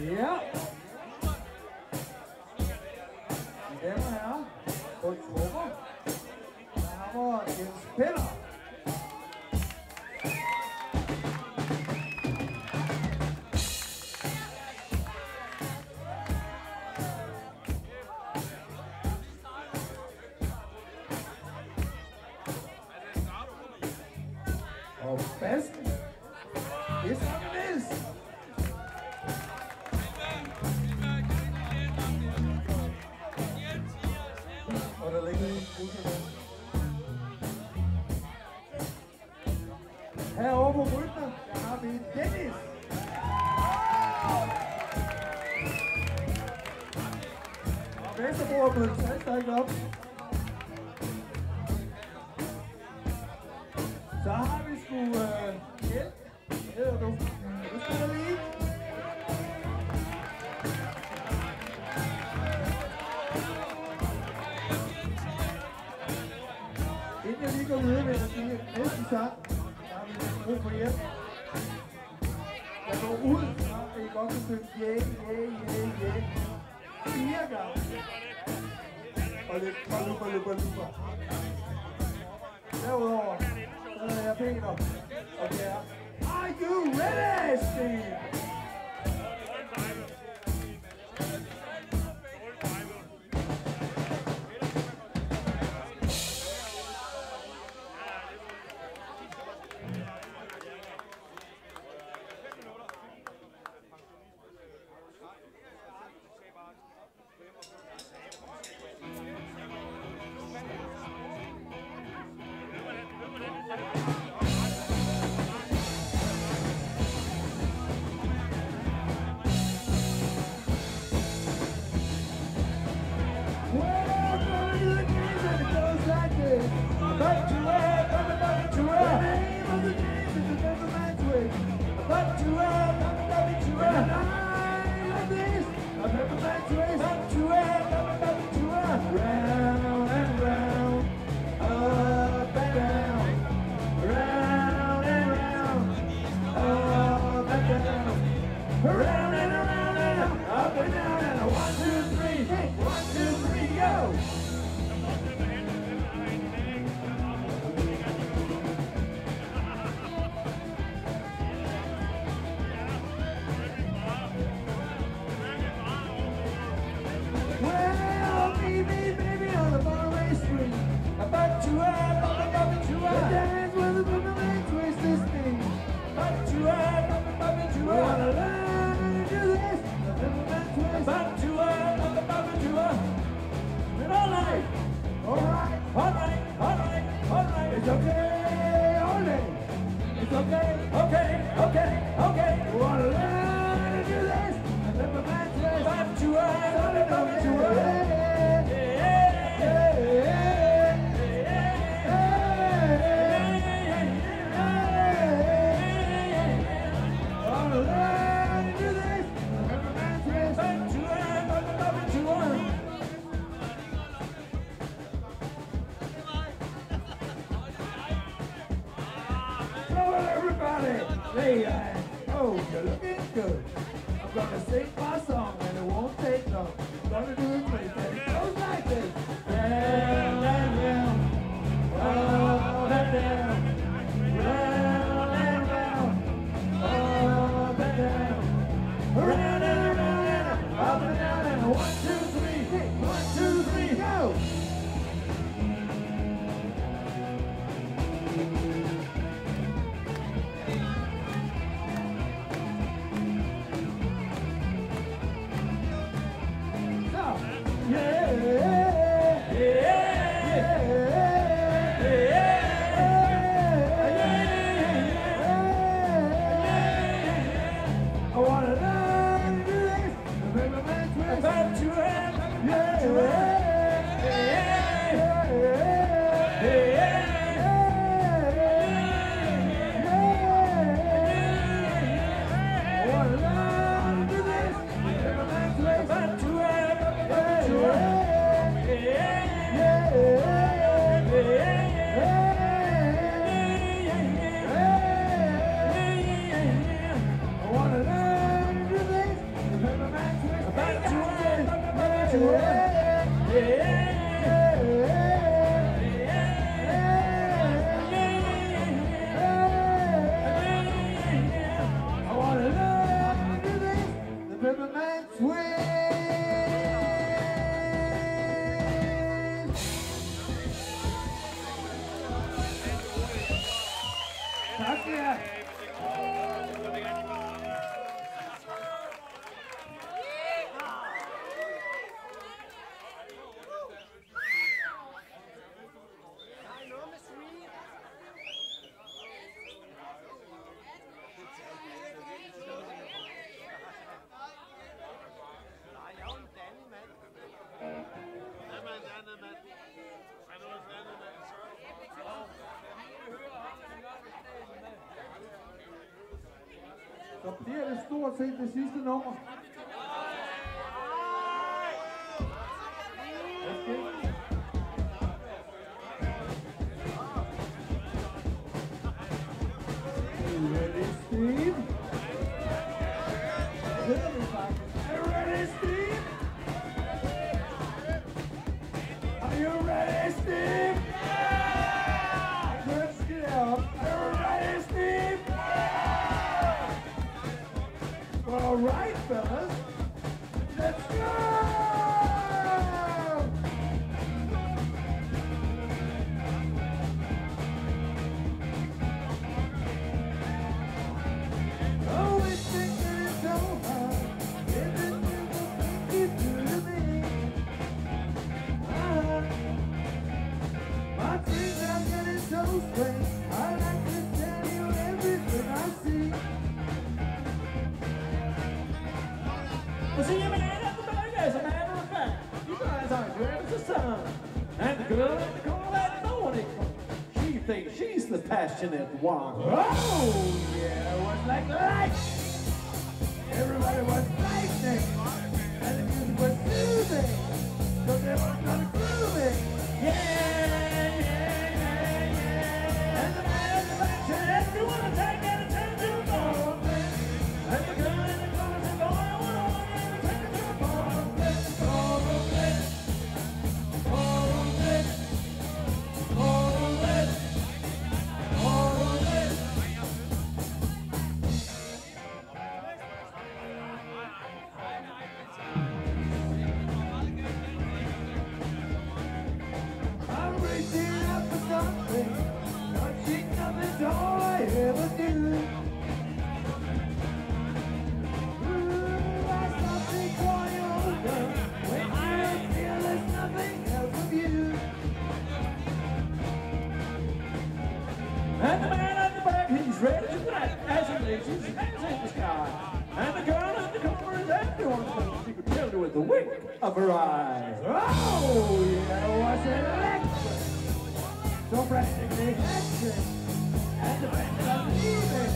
Ja. Mine damer og herrer, på trommer, der hammer Jens Peller. Og basken. Det er stadigvæk op. Så har vi sgu... Øh, hjælp. Hedder du? Nu spiller vi ikke. Inden jeg lige går videre, vil jeg sige, at sang, der har vi brug for hjælp. Jeg går ud, så I godt kan synge, yeah, yeah, yeah, yeah. Fire gange og lidt baluba, luba, luba. Derudover, der hedder jeg Peter, og det er Are you ready, Steve? Take my song and it won't take no. Gonna do it, please. It goes like this. så bliver det stort set det sidste nummer. Ready? there's the sun. And the girl at the corner that morning, She thinks she's the passionate one. Oh, yeah, it was like light. Everybody was lightning. And the music was soothing. Cause were gonna. the sky. And the girl in the corner is after one she could tell you with the wink of her eyes. Oh, yeah, what's an electric? So practically electric. And the best of the.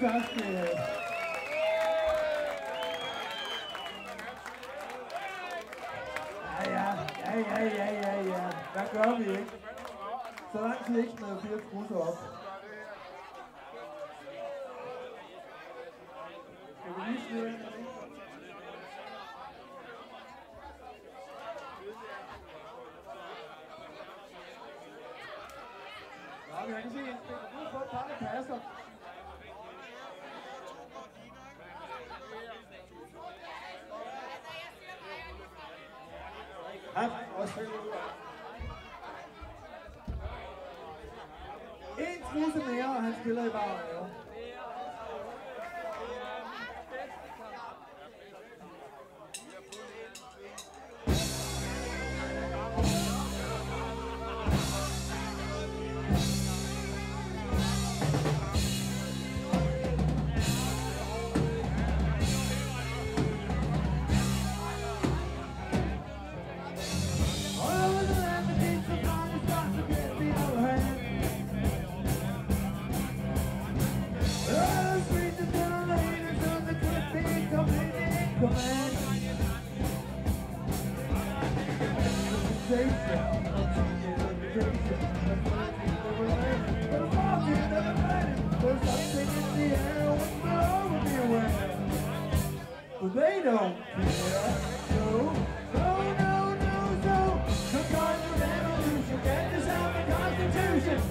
Spørgsmålet. Ja, ja, ja, ja, ja, ja. Hvad gør vi ikke? Så lang tid ikke med fire skruser op. Skal vi lige slide ind? Ja, vi kan se, at du får et par, der passer. It's mor som det her, og han.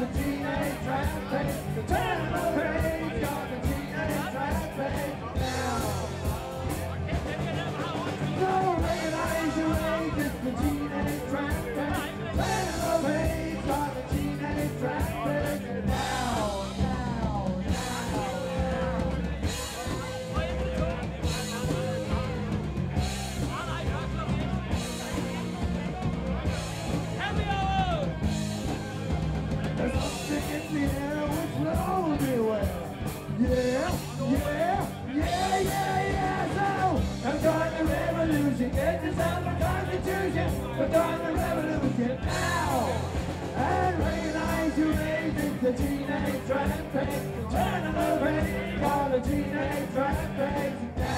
the teenage trash bag. The turn of the teenage on the teenage trash bag now. No regulation, the teenage trash. teenage fat.